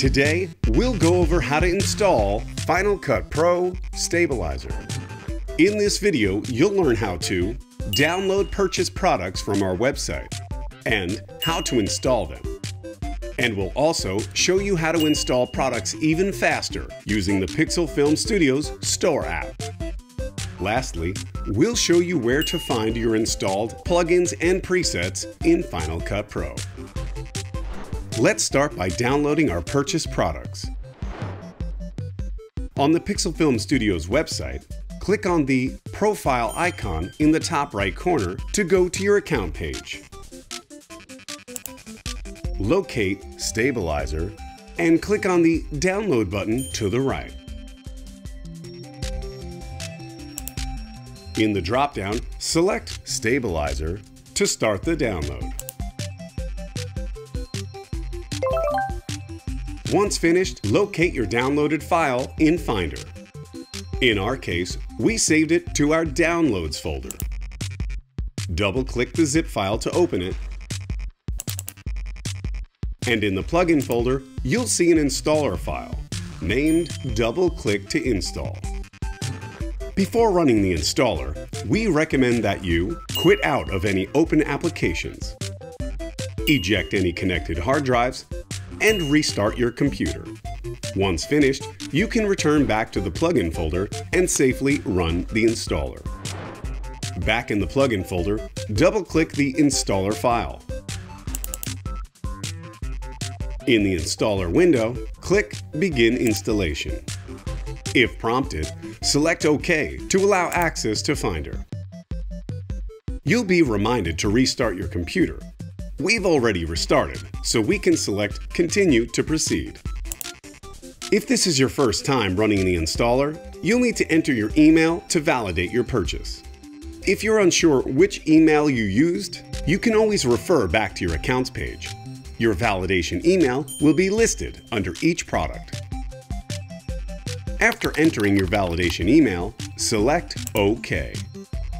Today, we'll go over how to install Final Cut Pro Stabilizer. In this video, you'll learn how to download purchase products from our website and how to install them. And we'll also show you how to install products even faster using the Pixel Film Studios Store app. Lastly, we'll show you where to find your installed plugins and presets in Final Cut Pro. Let's start by downloading our purchase products. On the Pixel Film Studios website, click on the profile icon in the top right corner to go to your account page. Locate Stabilizer and click on the download button to the right. In the dropdown, select Stabilizer to start the download. Once finished, locate your downloaded file in Finder. In our case, we saved it to our Downloads folder. Double-click the zip file to open it, and in the plugin folder, you'll see an installer file named Double-click to install. Before running the installer, we recommend that you quit out of any open applications, eject any connected hard drives, and restart your computer. Once finished, you can return back to the plugin folder and safely run the installer. Back in the plugin folder, double-click the installer file. In the installer window, click Begin Installation. If prompted, select OK to allow access to Finder. You'll be reminded to restart your computer We've already restarted, so we can select Continue to proceed. If this is your first time running the installer, you'll need to enter your email to validate your purchase. If you're unsure which email you used, you can always refer back to your accounts page. Your validation email will be listed under each product. After entering your validation email, select OK.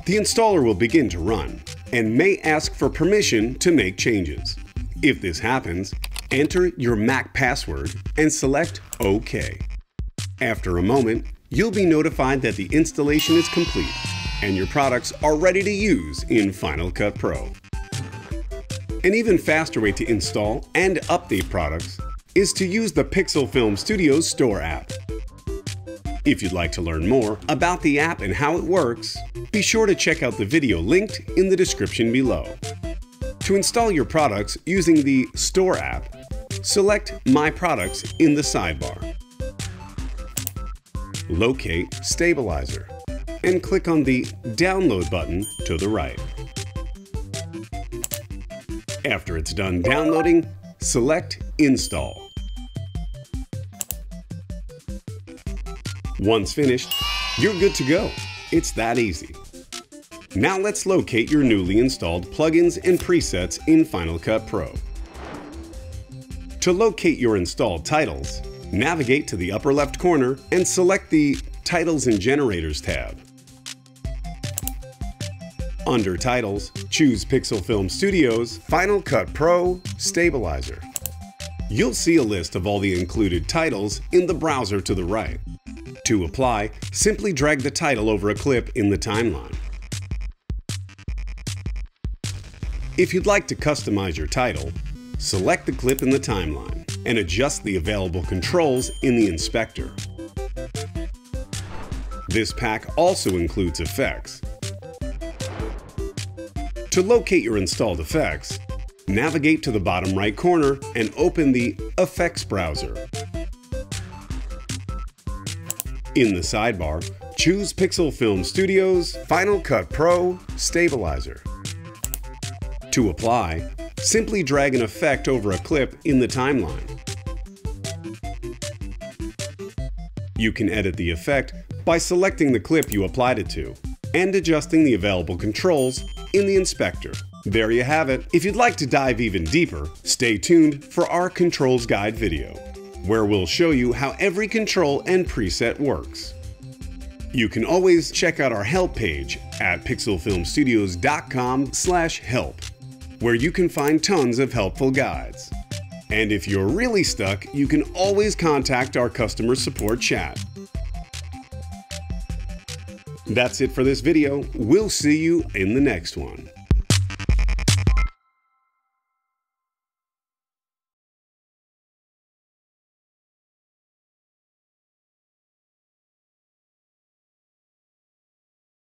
The installer will begin to run, and may ask for permission to make changes. If this happens, enter your Mac password and select OK. After a moment, you'll be notified that the installation is complete and your products are ready to use in Final Cut Pro. An even faster way to install and update products is to use the Pixel Film Studios Store app. If you'd like to learn more about the app and how it works, be sure to check out the video linked in the description below. To install your products using the Store app, select My Products in the sidebar. Locate Stabilizer and click on the Download button to the right. After it's done downloading, select Install. Once finished, you're good to go. It's that easy. Now let's locate your newly installed plugins and presets in Final Cut Pro. To locate your installed titles, navigate to the upper left corner and select the Titles and Generators tab. Under Titles, choose Pixel Film Studios Final Cut Pro Stabilizer. You'll see a list of all the included titles in the browser to the right. To apply, simply drag the title over a clip in the timeline. If you'd like to customize your title, select the clip in the timeline and adjust the available controls in the inspector. This pack also includes effects. To locate your installed effects, navigate to the bottom right corner and open the Effects browser. In the sidebar, choose Pixel Film Studios Final Cut Pro Stabilizer. To apply, simply drag an effect over a clip in the timeline. You can edit the effect by selecting the clip you applied it to and adjusting the available controls in the inspector. There you have it. If you'd like to dive even deeper, stay tuned for our controls guide video where we'll show you how every control and preset works. You can always check out our help page at pixelfilmstudios.com/help, where you can find tons of helpful guides. And if you're really stuck, you can always contact our customer support chat. That's it for this video. We'll see you in the next one.